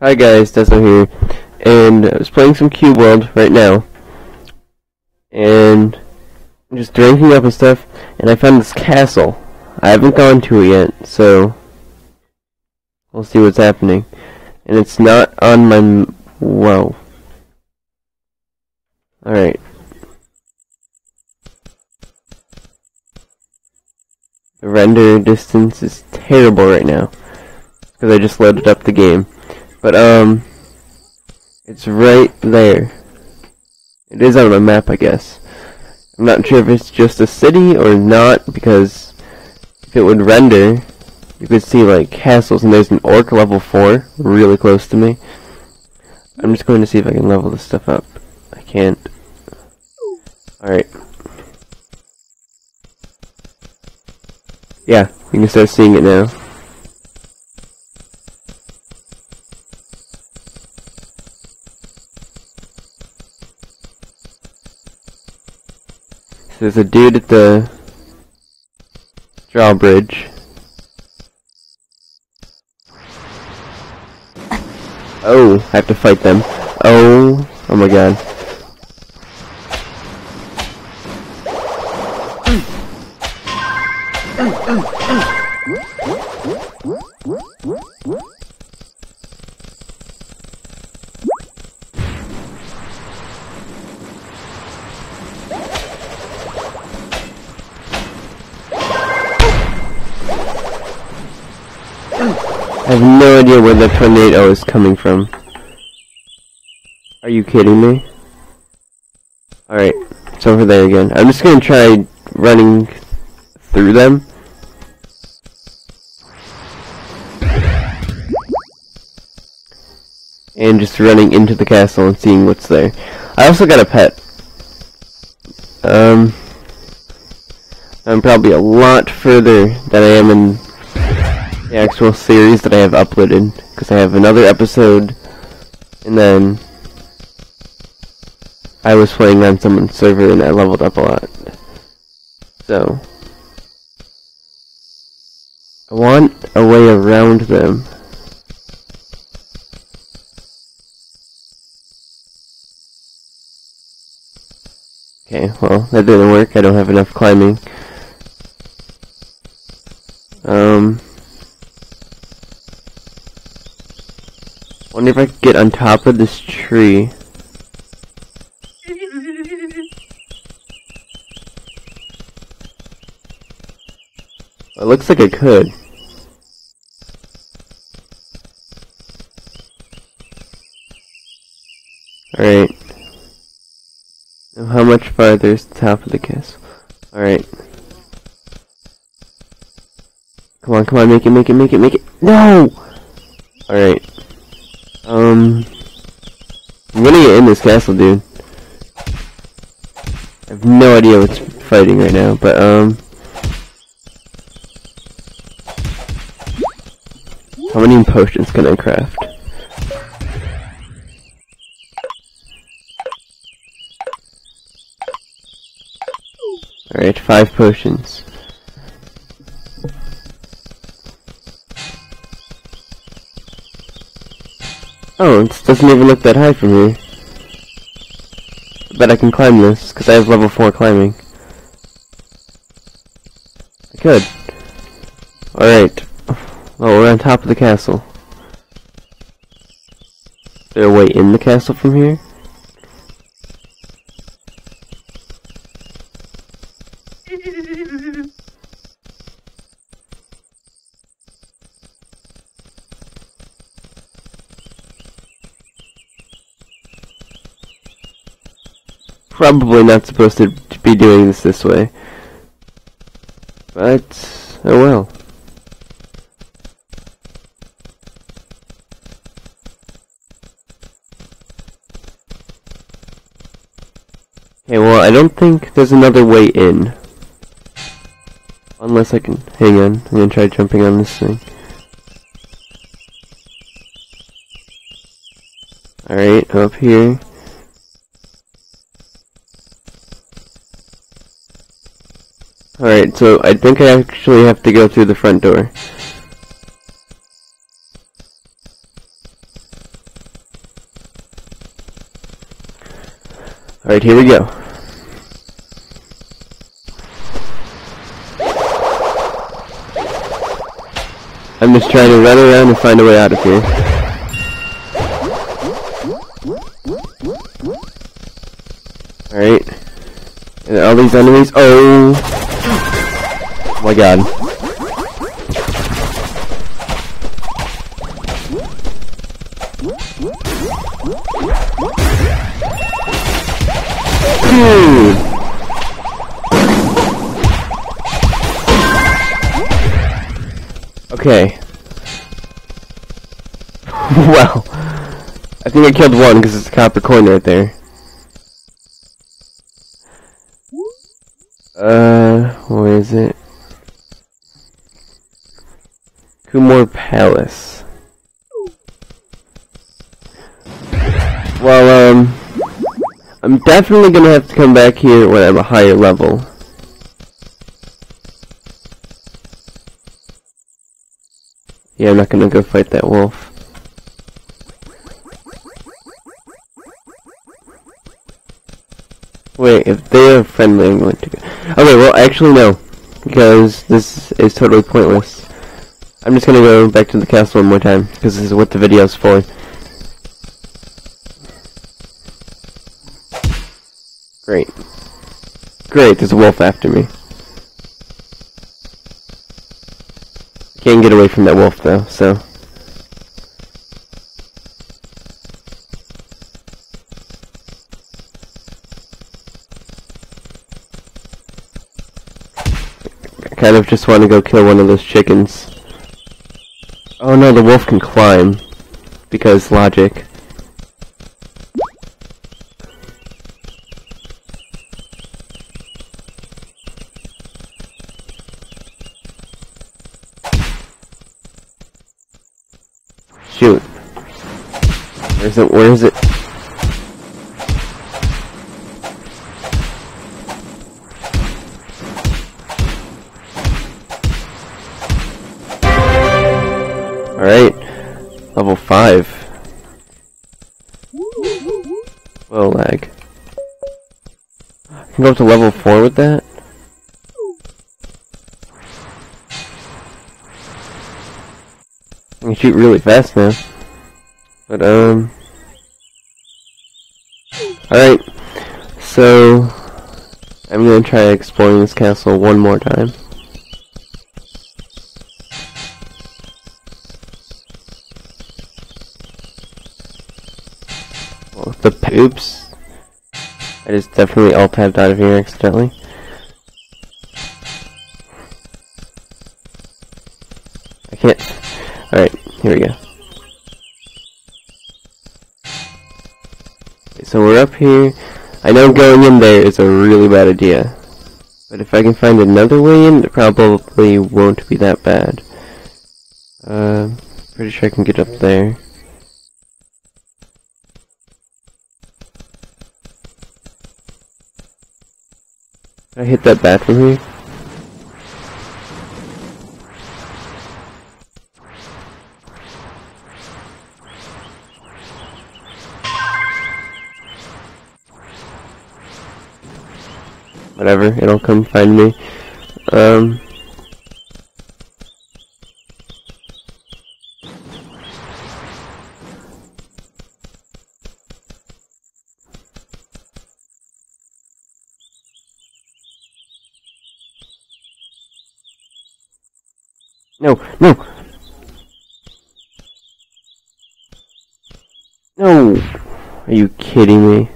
Hi guys, Deso here, and I was playing some Cube World right now, and I'm just drinking up and stuff, and I found this castle. I haven't gone to it yet, so we'll see what's happening. And it's not on my whoa. All right. The render distance is terrible right now because I just loaded up the game. But um, it's right there. It is on my map, I guess. I'm not sure if it's just a city or not because if it would render, you could see like castles, and there's an orc level four really close to me. I'm just going to see if I can level this stuff up. I can't. Alright. Yeah, you can start seeing it now. There's a dude at the drawbridge. Oh, I have to fight them. Oh, oh my god. Have no idea where the tornado is coming from. Are you kidding me? Alright, it's over there again. I'm just gonna try running through them. And just running into the castle and seeing what's there. I also got a pet. Um, I'm probably a lot further than I am in the actual series that I have uploaded because I have another episode and then I was playing on someone's server and I leveled up a lot. So I want a way around them. Okay, well, that didn't work. I don't have enough climbing. Um, wonder if I could get on top of this tree. It looks like I could. Alright. Now how much farther is the top of the castle? Alright. Come on, come on, make it, make it, make it, make it. No! Alright. Um. I'm gonna get in this castle, dude. I have no idea what's fighting right now, but, um. How many potions can I craft? Alright, five potions. Oh, it doesn't even look that high from here. Bet I can climb this, because I have level 4 climbing. I could. Alright. Well, we're on top of the castle. Is there a way in the castle from here? Probably not supposed to be doing this this way. But, oh well. Okay, well, I don't think there's another way in. Unless I can... Hang on, I'm gonna try jumping on this thing. Alright, up here. Alright, so I think I actually have to go through the front door. Alright, here we go. I'm just trying to run around and find a way out of here. Alright. and all these enemies- Oh! My god. Dude! Okay. well, I think I killed one because it's a copper coin right there. Uh, where is it? Kumor Palace. Well, um, I'm definitely gonna have to come back here when I'm a higher level. Yeah, I'm not gonna go fight that wolf. Wait, if they are friendly, I'm going to go. Okay, well, actually, no. Because this is totally pointless. I'm just gonna go back to the castle one more time, because this is what the video's for. Great. Great, there's a wolf after me. Can't get away from that wolf though, so. I kind of just want to go kill one of those chickens. Oh no, the wolf can climb. Because logic. Shoot. Where is it? Where is it? Level 5. Whoa, lag. I can go up to level 4 with that? I can shoot really fast now. But, um... Alright. So... I'm gonna try exploring this castle one more time. The poops. I just definitely all tapped out of here accidentally. I can't Alright, here we go. So we're up here. I know going in there is a really bad idea. But if I can find another way in, it probably won't be that bad. Uh, pretty sure I can get up there. Can I hit that bat from here? whatever, it'll come find me. Um, No, no! No! Are you kidding me?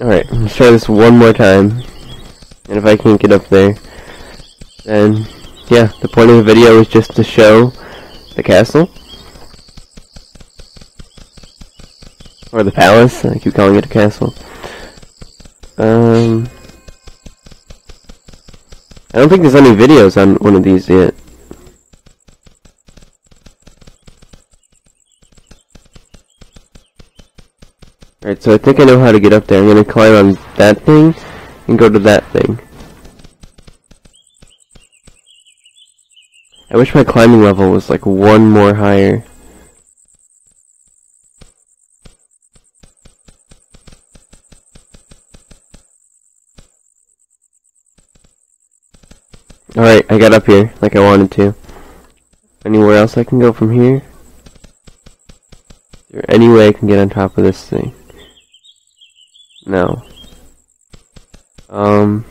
Alright, let's try this one more time. And if I can't get up there, then, yeah, the point of the video is just to show the castle. Or the palace, I keep calling it a castle. Um, I don't think there's any videos on one of these yet. Alright, so I think I know how to get up there. I'm gonna climb on that thing and go to that thing. I wish my climbing level was like one more higher. Alright, I got up here like I wanted to. Anywhere else I can go from here? Is there any way I can get on top of this thing? No. Um...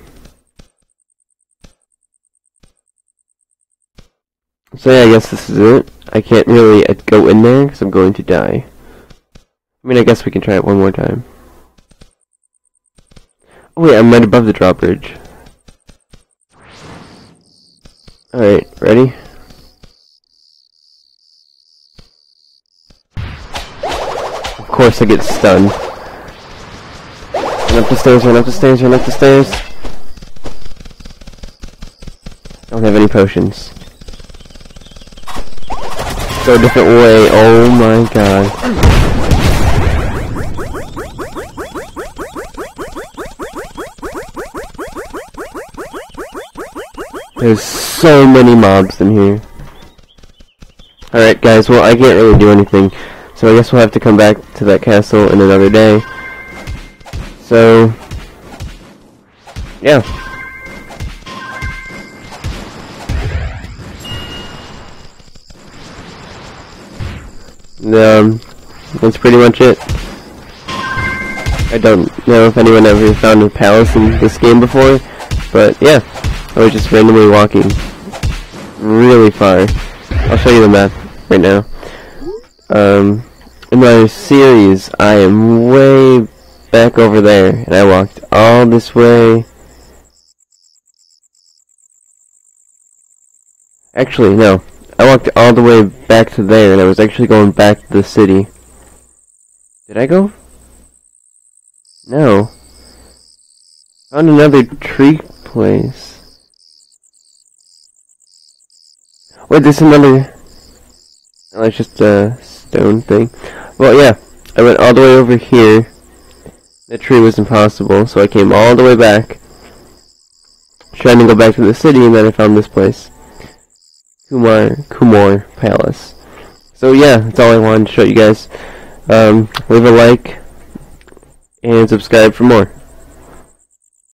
So yeah, I guess this is it. I can't really uh, go in there because I'm going to die. I mean, I guess we can try it one more time. Oh wait, I'm right above the drawbridge. Alright, ready? Of course I get stunned. Run up the stairs, run up the stairs, run up the stairs. Don't have any potions. Go a different way, oh my god. There's so many mobs in here. Alright guys, well I can't really do anything. So I guess we'll have to come back to that castle in another day. So, yeah. Um, that's pretty much it. I don't know if anyone ever found a palace in this game before, but yeah, I was just randomly walking really far. I'll show you the map right now. Um, in my series, I am way back over there, and I walked all this way. Actually, no. I walked all the way back to there, and I was actually going back to the city. Did I go? No. Found another tree place. Wait, there's another... Oh, it's just a stone thing. Well, yeah. I went all the way over here. The tree was impossible, so I came all the way back. Trying to go back to the city, and then I found this place. Kumor Kumor Palace. So yeah, that's all I wanted to show you guys. Um, leave a like and subscribe for more.